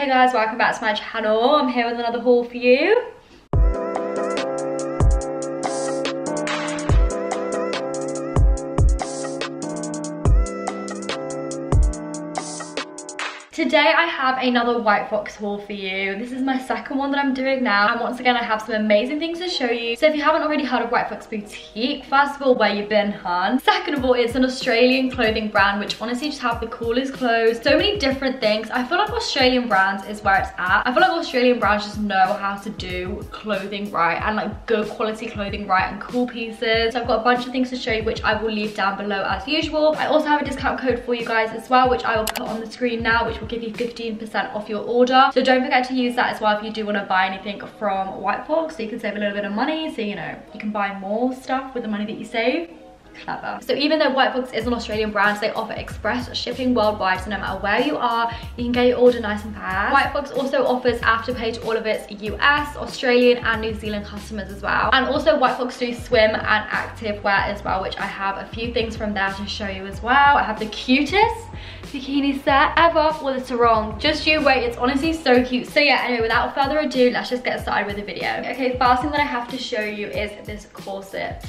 Hey guys, welcome back to my channel. I'm here with another haul for you. Today I have another White Fox haul for you. This is my second one that I'm doing now and once again I have some amazing things to show you. So if you haven't already heard of White Fox Boutique, first of all where you've been hun. Second of all it's an Australian clothing brand which honestly just have the coolest clothes. So many different things. I feel like Australian brands is where it's at. I feel like Australian brands just know how to do clothing right and like good quality clothing right and cool pieces. So I've got a bunch of things to show you which I will leave down below as usual. I also have a discount code for you guys as well which I will put on the screen now which will give you 15% off your order. So don't forget to use that as well if you do want to buy anything from White Fox so you can save a little bit of money. So, you know, you can buy more stuff with the money that you save clever. So even though White Fox is an Australian brand, they offer express shipping worldwide. So no matter where you are, you can get your order nice and fast. White Fox also offers Afterpay to all of its US, Australian and New Zealand customers as well. And also White Fox do swim and active wear as well, which I have a few things from there to show you as well. I have the cutest bikini set ever. Well, it's wrong. Just you wait. It's honestly so cute. So yeah, anyway, without further ado, let's just get started with the video. Okay, first thing that I have to show you is this corset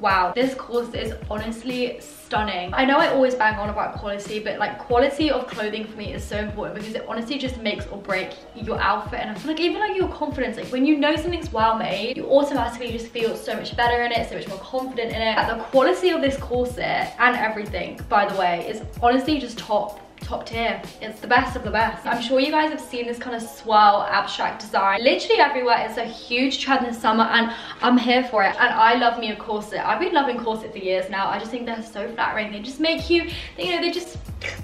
wow this corset is honestly stunning. I know i always bang on about quality but like quality of clothing for me is so important because it honestly just makes or break your outfit. And i feel like even like your confidence like when you know something's well made you automatically just feel so much better in it so much more confident in it. Like, the quality of this corset and everything by the way is honestly just top top tier. It's the best of the best. I'm sure you guys have seen this kind of swirl abstract design. Literally everywhere. It's a huge trend this summer and I'm here for it. And I love me a corset. I've been loving corset for years now. I just think they're so flattering. They just make you, you know, they just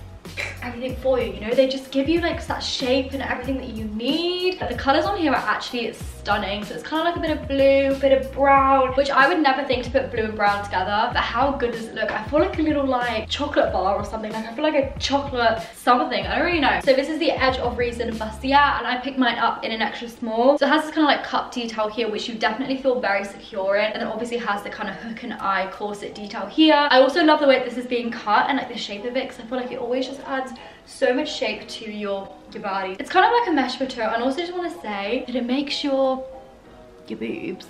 everything for you, you know? They just give you like that shape and everything that you need. But the colors on here are actually stunning. So it's kind of like a bit of blue, bit of brown, which I would never think to put blue and brown together. But how good does it look? I feel like a little like chocolate bar or something. Like I feel like a chocolate something. I don't really know. So this is the Edge of Reason Bustier and I picked mine up in an extra small. So it has this kind of like cup detail here, which you definitely feel very secure in. And then obviously has the kind of hook and eye corset detail here. I also love the way this is being cut and like the shape of it because I feel like it always just adds so much shape to your, your body. It's kind of like a mesh material and also just want to say that it makes your, your boobs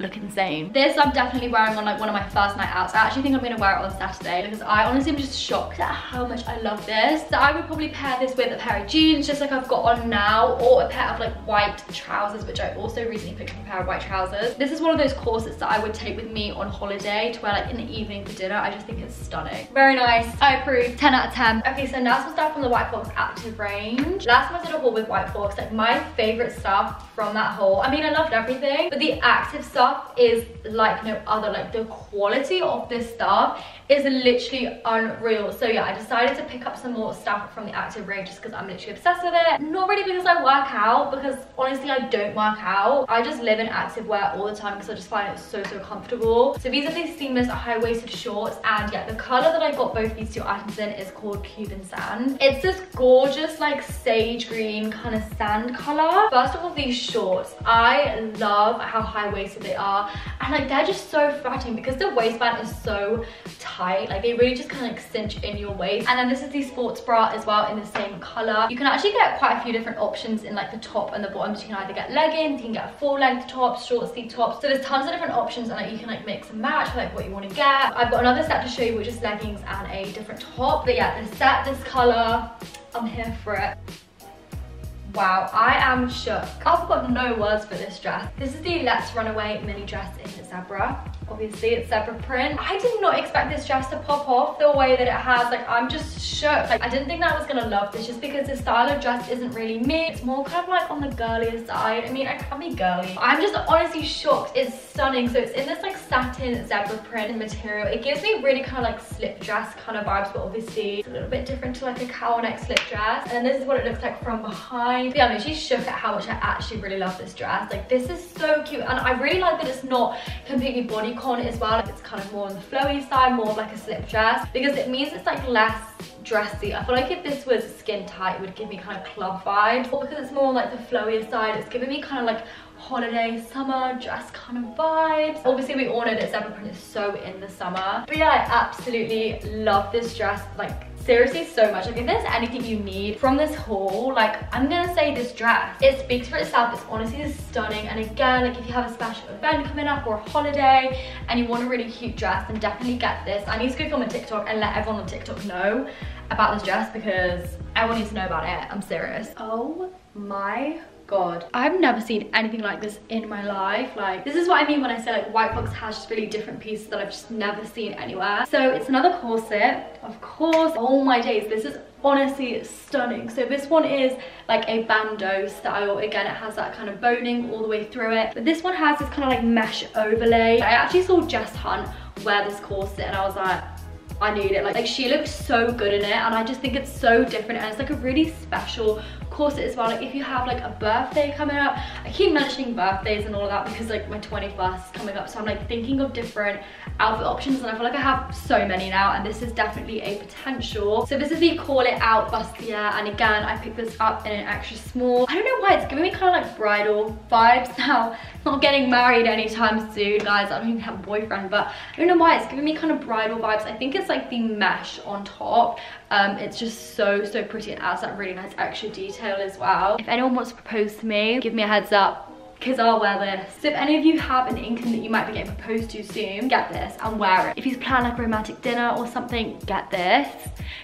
look insane. This I'm definitely wearing on like one of my first night outs. I actually think I'm gonna wear it on Saturday because I honestly am just shocked at how much I love this. So I would probably pair this with a pair of jeans just like I've got on now or a pair of like white trousers which I also recently picked up a pair of white trousers. This is one of those corsets that I would take with me on holiday to wear like in the evening for dinner. I just think it's stunning. Very nice. I approve. 10 out of 10. Okay, so now some stuff from the White Fox Active range. Last time I did a haul with White Fox, like my favorite stuff from that haul. I mean, I loved everything, but the active stuff stuff is like no other. Like the quality of this stuff is literally unreal. So yeah, I decided to pick up some more stuff from the active range just because I'm literally obsessed with it. Not really because I work out, because honestly I don't work out. I just live in active wear all the time because I just find it so, so comfortable. So these are these seamless high-waisted shorts and yeah, the color that I got both these two items in is called Cuban Sand. It's this gorgeous like sage green kind of sand color. First of all, these shorts, I love how high-waisted they are. And like they're just so flattering because the waistband is so tight. Like they really just kind of like cinch in your waist. And then this is the sports bra as well in the same color. You can actually get quite a few different options in like the top and the bottom. So you can either get leggings you can get full length tops short sleeve tops. So there's tons of different options and like you can like mix and match like what you want to get. I've got another set to show you which is leggings and a different top. But yeah the set this color i'm here for it Wow, I am shook. I've got no words for this dress. This is the Let's Run Away mini dress in zebra. Obviously it's zebra print. I did not expect this dress to pop off the way that it has. Like I'm just shook. Like I didn't think that I was gonna love this just because the style of dress isn't really me. It's more kind of like on the girlier side. I mean, I can be girly. I'm just honestly shocked. It's stunning. So it's in this like satin zebra print material. It gives me really kind of like slip dress kind of vibes, but obviously it's a little bit different to like a cowl neck slip dress. And this is what it looks like from behind. But yeah, I'm actually shook at how much I actually really love this dress. Like this is so cute. And I really like that it's not completely bodycon as well. It's kind of more on the flowy side, more like a slip dress because it means it's like less dressy. I feel like if this was skin tight, it would give me kind of club vibes. But because it's more like the flowier side, it's giving me kind of like holiday summer dress kind of vibes obviously we all know that zebra print is so in the summer but yeah i absolutely love this dress like seriously so much. Like if there's anything you need from this haul, like I'm gonna say this dress. It speaks for itself. It's honestly stunning. And again, like if you have a special event coming up or a holiday and you want a really cute dress, then definitely get this. I need to go film a TikTok and let everyone on TikTok know about this dress because everyone needs to know about it. I'm serious. Oh my god. I've never seen anything like this in my life. Like this is what i mean when i say like white fox has just really different pieces that i've just never seen anywhere. So it's another corset of course. Oh my days this is honestly stunning. So this one is like a bandeau style. Again it has that kind of boning all the way through it. But this one has this kind of like mesh overlay. I actually saw jess hunt wear this corset and i was like I need it. Like, like she looks so good in it and I just think it's so different and it's like a really special corset as well. Like if you have like a birthday coming up, I keep mentioning birthdays and all of that because like my 21st is coming up. So I'm like thinking of different outfit options and I feel like I have so many now and this is definitely a potential. So this is the Call It Out bustier and again, I picked this up in an extra small. I don't know why, it's giving me kind of like bridal vibes now. Not getting married anytime soon, guys. I don't even have a boyfriend, but I don't know why. It's giving me kind of bridal vibes. I think it's like the mesh on top. Um, it's just so, so pretty and adds that really nice extra detail as well. If anyone wants to propose to me, give me a heads up because I'll wear this. So if any of you have an inkling that you might be getting proposed to soon, get this and wear it. If you plan like a romantic dinner or something, get this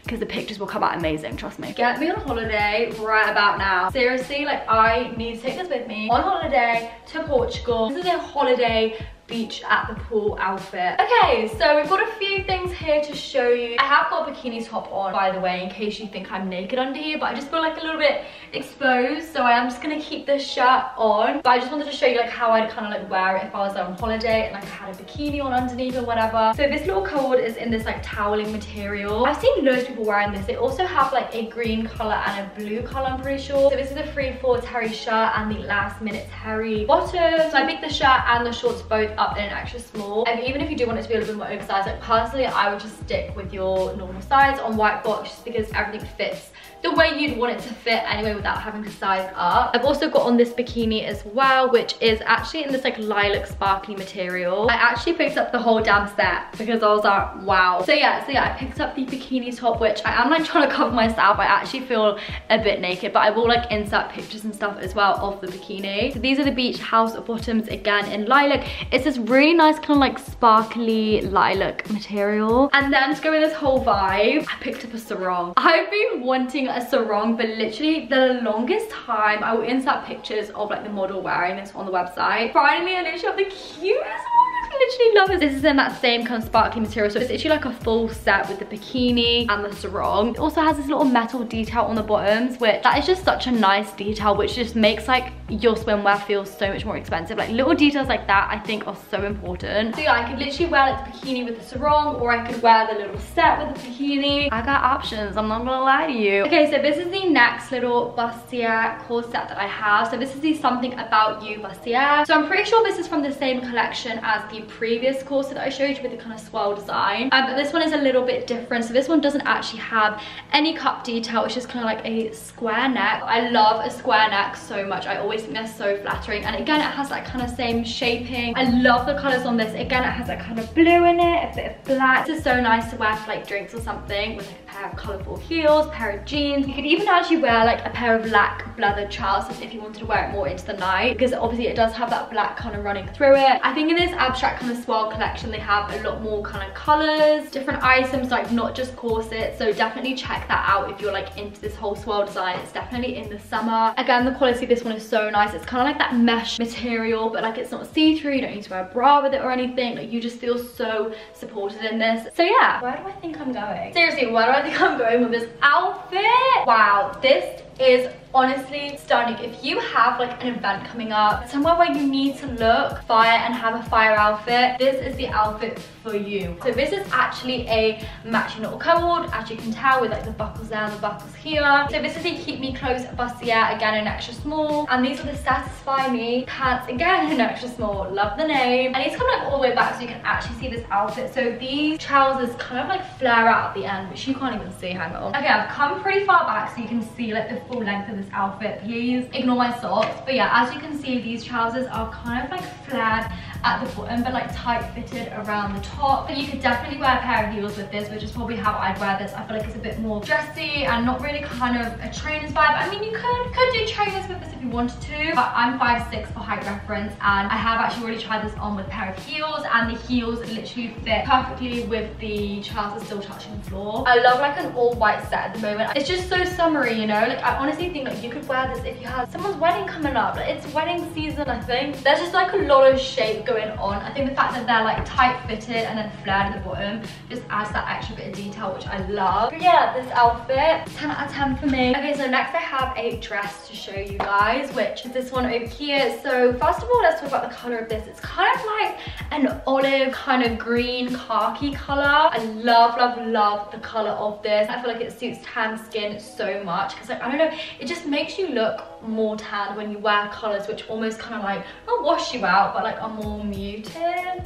because the pictures will come out amazing, trust me. Get me on holiday right about now. Seriously, like I need to take this with me on holiday to Portugal. This is a holiday beach at the pool outfit. Okay, so we've got a few things here to show you. I have got a bikini top on, by the way, in case you think I'm naked under here, but I just feel like a little bit exposed, so I am just gonna keep this shirt on. But I just wanted to show you like how I'd kind of like wear it if I was on holiday and like I had a bikini on underneath or whatever. So this little cord is in this like toweling material. I've seen loads of people wearing this. They also have like a green color and a blue color, I'm pretty sure. So this is a free fall terry shirt and the last minute terry bottom. So I picked the shirt and the shorts both up in an extra small. And even if you do want it to be a little bit more oversized, like personally, I would just stick with your normal size on white fox just because everything fits the way you'd want it to fit anyway without having to size up. I've also got on this bikini as well, which is actually in this like lilac sparkly material. I actually picked up the whole damn set because I was like, wow. So yeah, so yeah, I picked up the bikini top, which I am like trying to cover myself. I actually feel a bit naked, but I will like insert pictures and stuff as well of the bikini. So these are the beach house bottoms again in lilac. It's this really nice kind of like sparkly lilac material. And then to go with this whole vibe, I picked up a sarong. I've been wanting a sarong but literally the longest time I will insert pictures of like the model wearing this on the website. Finally I literally have the cutest one literally love it. This is in that same kind of sparkly material. So it's actually like a full set with the bikini and the sarong. It also has this little metal detail on the bottoms, which that is just such a nice detail, which just makes like your swimwear feels so much more expensive. Like little details like that, I think are so important. So yeah, I could literally wear like the bikini with the sarong, or I could wear the little set with the bikini. I got options, I'm not gonna lie to you. Okay, so this is the next little bustier corset that I have. So this is the Something About You bustier. So I'm pretty sure this is from the same collection as the previous corset that I showed you with the kind of swirl design. Um, but this one is a little bit different. So this one doesn't actually have any cup detail. It's just kind of like a square neck. I love a square neck so much. I always think they're so flattering. And again, it has that kind of same shaping. I love the colors on this. Again, it has that kind of blue in it, a bit of black. This is so nice to wear for like drinks or something with like a pair of colorful heels, pair of jeans. You could even actually wear like a pair of black leather trousers if you wanted to wear it more into the night because obviously it does have that black kind of running through it. I think in this abstract kind of swirl collection they have a lot more kind of colors, different items like not just corsets so definitely check that out if you're like into this whole swirl design. It's definitely in the summer. Again the quality of this one is so nice. It's kind of like that mesh material but like it's not see-through, you don't need to wear a bra with it or anything. Like you just feel so supported in this. So yeah, where do I think I'm going? Seriously, where do I think I'm going with this outfit? Wow, this is honestly stunning. If you have like an event coming up, somewhere where you need to look fire and have a fire outfit, this is the outfit for you. So this is actually a matching little cord, as you can tell with like the buckles there the buckles here. So this is the Keep Me Close bustier, again an extra small. And these are the Satisfy Me pants, again an extra small, love the name. And these come like all the way back so you can actually see this outfit. So these trousers kind of like flare out at the end, which you can't even see, hang on. Okay, I've come pretty far back so you can see like the full length of this outfit. Please ignore my socks. But yeah, as you can see, these trousers are kind of like flared at the bottom, but like tight fitted around the top. You could definitely wear a pair of heels with this, which is probably how I'd wear this. I feel like it's a bit more dressy and not really kind of a trainer's vibe. I mean, you could, could do trainers with this if you wanted to, but I'm 5'6 for height reference and I have actually already tried this on with a pair of heels and the heels literally fit perfectly with the trousers still touching the floor. I love like an all white set at the moment. It's just so summery, you know? Like I honestly think like you could wear this if you had someone's wedding coming up. Like, it's wedding season, I think. There's just like a lot of shape going on. I think the fact that they're like tight fitted and then flared at the bottom just adds that extra bit of detail, which I love. But yeah, this outfit, 10 out of 10 for me. Okay, so next I have a dress to show you guys, which is this one over here. So first of all, let's talk about the color of this. It's kind of like an olive kind of green khaki color. I love, love, love the color of this. I feel like it suits tan skin so much because like, I don't know, it just makes you look more tan when you wear colors which almost kind of like not wash you out but like are more muted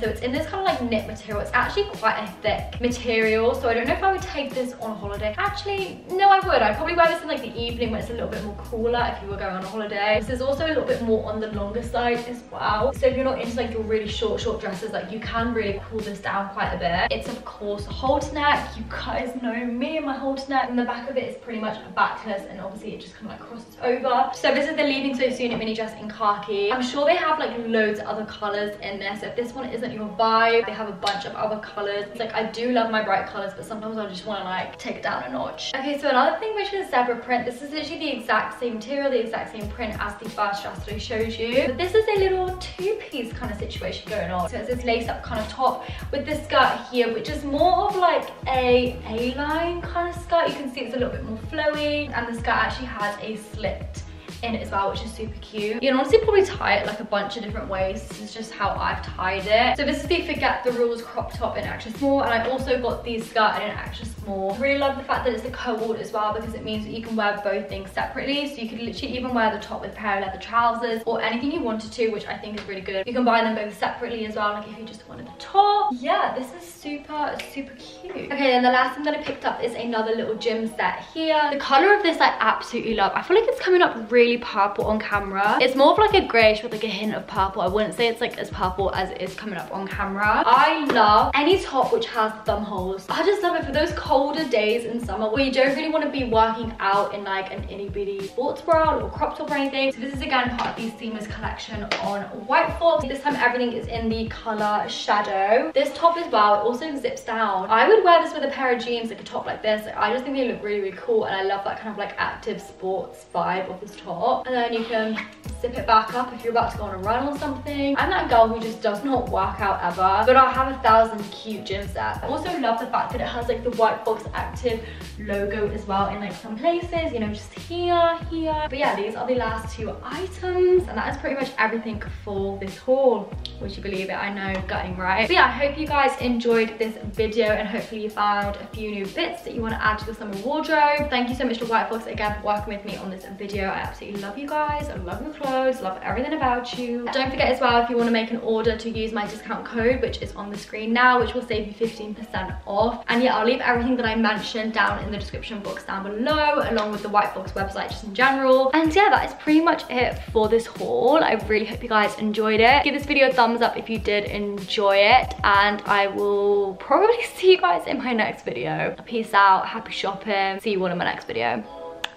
so it's in this kind of like knit material. It's actually quite a thick material so I don't know if I would take this on a holiday. Actually no I would. I'd probably wear this in like the evening when it's a little bit more cooler if you were going on a holiday. This is also a little bit more on the longer side as well. So if you're not into like your really short short dresses like you can really cool this down quite a bit. It's of course a halter neck. You guys know me and my halter neck. And the back of it is pretty much backless and obviously it just kind of like crosses over. So this is the Leaving So Soon mini dress in khaki. I'm sure they have like loads of other colours in this. If this one isn't your vibe, they have a bunch of other colours. Like I do love my bright colours, but sometimes I just want to like take it down a notch. Okay, so another thing which is zebra print. This is literally the exact same material, the exact same print as the first dress that I showed you. But this is a little two-piece kind of situation going on. So it's this lace-up kind of top with this skirt here, which is more of like a A-line kind of skirt. You can see it's a little bit more flowy, and the skirt actually has a slit in it as well, which is super cute. You can honestly probably tie it like a bunch of different ways. This is just how I've tied it. So this is the Forget the Rules crop top in extra small, and I also got the skirt in extra small. I really love the fact that it's a co-ord as well because it means that you can wear both things separately. So you could literally even wear the top with a pair of leather trousers or anything you wanted to, which I think is really good. You can buy them both separately as well, like if you just wanted the top. Yeah, this is super, super cute. Okay, and the last thing that I picked up is another little gym set here. The color of this I absolutely love. I feel like it's coming up really purple on camera. It's more of like a grayish with like a hint of purple. I wouldn't say it's like as purple as it is coming up on camera. I love any top which has thumb holes. I just love it for those colder days in summer where you don't really want to be working out in like an itty bitty sports bra or crop top or anything. So this is again part of the Seamless collection on White Fox. This time everything is in the color shadow. This top as well, it also zips down. I would wear this with a pair of jeans, like a top like this. I just think they look really, really cool and I love that kind of like active sports vibe of this top. And then you can zip it back up if you're about to go on a run or something. I'm that girl who just does not work out ever, but I have a thousand cute gym sets. I also love the fact that it has like the White Fox Active logo as well in like some places, you know, just here, here. But yeah, these are the last two items and that is pretty much everything for this haul. Would you believe it? I know, gutting, right? But yeah, I hope you guys enjoyed this video and hopefully you found a few new bits that you want to add to your summer wardrobe. Thank you so much to White Fox again for working with me on this video. I absolutely love you guys. I love your clothes, love everything about you. Don't forget as well if you want to make an order to use my discount code, which is on the screen now, which will save you 15% off. And yeah, I'll leave everything that I mentioned down in the description box down below, along with the White Fox website just in general. And yeah, that is pretty much it for this haul. I really hope you guys enjoyed it. Give this video a thumbs up if you did enjoy it. And I will probably see you guys in my next video. Peace out, happy shopping. See you all in my next video.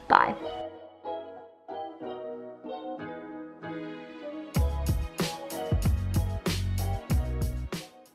Bye.